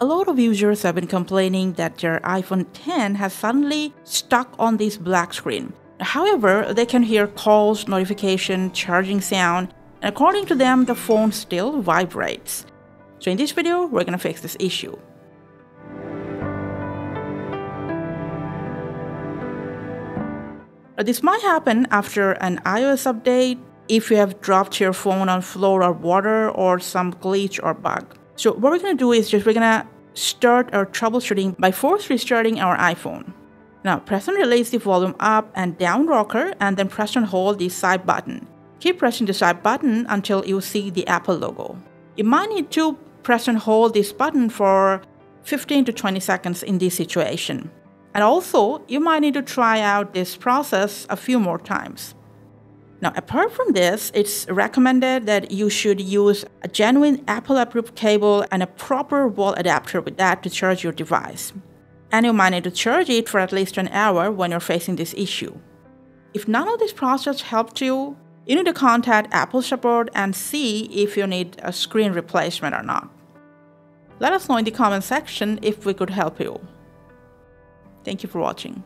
A lot of users have been complaining that their iPhone 10 has suddenly stuck on this black screen. However, they can hear calls, notification, charging sound, and according to them, the phone still vibrates. So in this video, we're gonna fix this issue. This might happen after an iOS update if you have dropped your phone on floor or water or some glitch or bug. So what we're gonna do is just we're gonna start our troubleshooting by force restarting our iPhone. Now press and release the volume up and down rocker and then press and hold the side button. Keep pressing the side button until you see the Apple logo. You might need to press and hold this button for 15 to 20 seconds in this situation. And also, you might need to try out this process a few more times. Now, apart from this, it's recommended that you should use a genuine Apple approved cable and a proper wall adapter with that to charge your device. And you might need to charge it for at least an hour when you're facing this issue. If none of these process helped you, you need to contact Apple support and see if you need a screen replacement or not. Let us know in the comment section if we could help you. Thank you for watching.